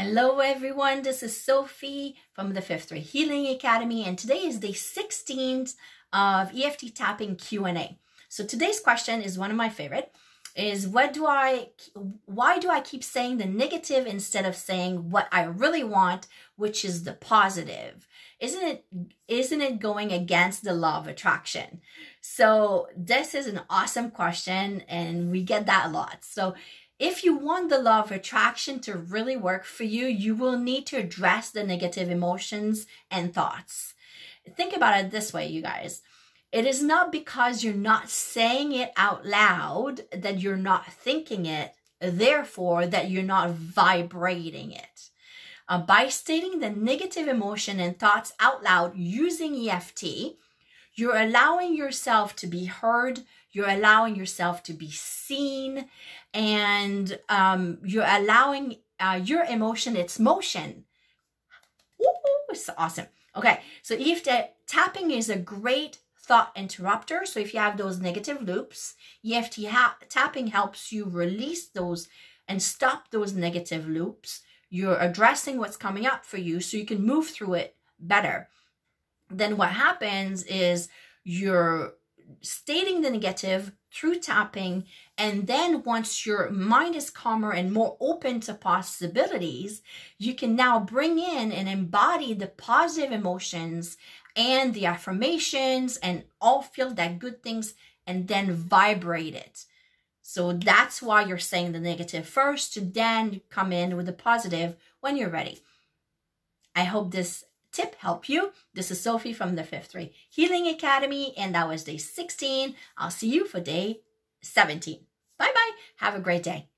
Hello everyone, this is Sophie from the Fifth Ray Healing Academy and today is day 16th of EFT tapping Q&A. So today's question is one of my favorite is what do I why do I keep saying the negative instead of saying what I really want, which is the positive? Isn't it isn't it going against the law of attraction? So this is an awesome question and we get that a lot. So if you want the law of attraction to really work for you, you will need to address the negative emotions and thoughts. Think about it this way, you guys. It is not because you're not saying it out loud that you're not thinking it, therefore, that you're not vibrating it. Uh, by stating the negative emotion and thoughts out loud using EFT, you're allowing yourself to be heard, you're allowing yourself to be seen, and um, you're allowing uh, your emotion its motion. Ooh, it's awesome. Okay, so if the tapping is a great thought interrupter, so if you have those negative loops, EFT tapping helps you release those and stop those negative loops. You're addressing what's coming up for you so you can move through it better then what happens is you're stating the negative through tapping and then once your mind is calmer and more open to possibilities you can now bring in and embody the positive emotions and the affirmations and all feel that good things and then vibrate it. So that's why you're saying the negative first to then come in with the positive when you're ready. I hope this tip help you. This is Sophie from the Fifth Ray Healing Academy, and that was day 16. I'll see you for day 17. Bye bye. Have a great day.